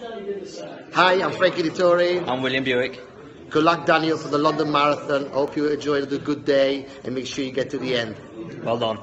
Hi, I'm Frankie Dettori. I'm William Buick. Good luck, Daniel, for the London Marathon. Hope you enjoy the good day and make sure you get to the end. Well done.